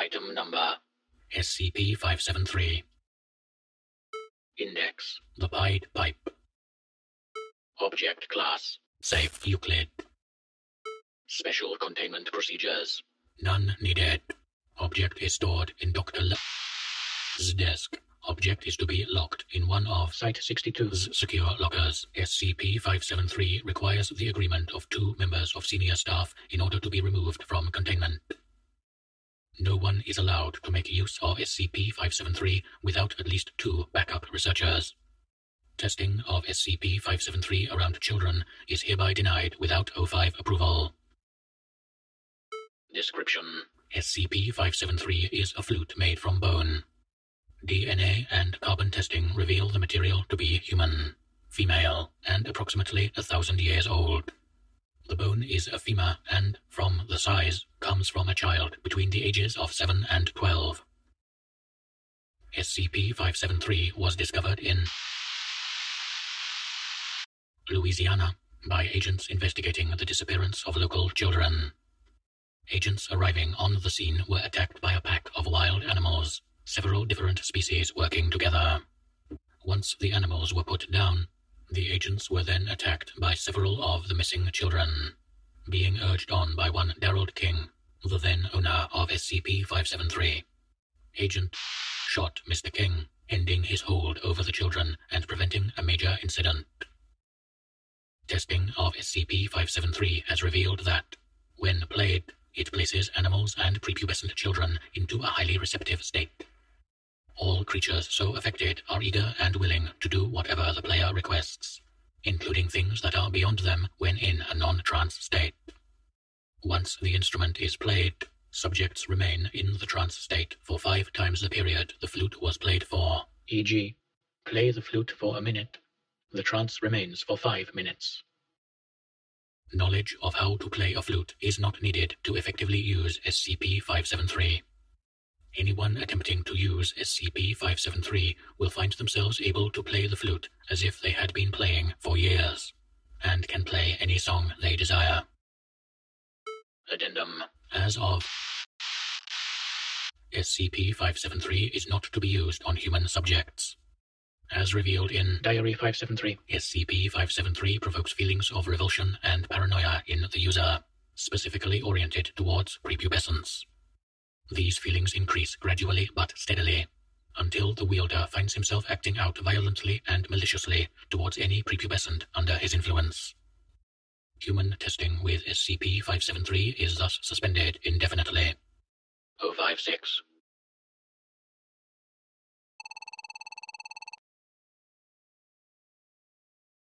Item number SCP-573. Index The Pied Pipe. Object Class Safe Euclid. Special Containment Procedures None needed. Object is stored in Dr. L's desk. Object is to be locked in one of Site-62's secure lockers. SCP-573 requires the agreement of two members of senior staff in order to be removed from containment. No one is allowed to make use of SCP-573 without at least two backup researchers. Testing of SCP-573 around children is hereby denied without O5 approval. Description SCP-573 is a flute made from bone. DNA and carbon testing reveal the material to be human, female, and approximately a thousand years old. The bone is a femur and, from the size, comes from a child between the ages of 7 and 12. SCP-573 was discovered in Louisiana by agents investigating the disappearance of local children. Agents arriving on the scene were attacked by a pack of wild animals, several different species working together. Once the animals were put down, the agents were then attacked by several of the missing children, being urged on by one Daryl King, the then owner of SCP-573. Agent shot Mr. King, ending his hold over the children and preventing a major incident. Testing of SCP-573 has revealed that, when played, it places animals and prepubescent children into a highly receptive state. All creatures so affected are eager and willing to do whatever the player requests, including things that are beyond them when in a non-trance state. Once the instrument is played, subjects remain in the trance state for five times the period the flute was played for, e.g., play the flute for a minute. The trance remains for five minutes. Knowledge of how to play a flute is not needed to effectively use SCP-573. Anyone attempting to use SCP-573 will find themselves able to play the flute as if they had been playing for years, and can play any song they desire. Addendum As of SCP-573 is not to be used on human subjects. As revealed in Diary 573, SCP-573 provokes feelings of revulsion and paranoia in the user, specifically oriented towards prepubescence. These feelings increase gradually but steadily, until the wielder finds himself acting out violently and maliciously towards any prepubescent under his influence. Human testing with SCP-573 is thus suspended indefinitely. 056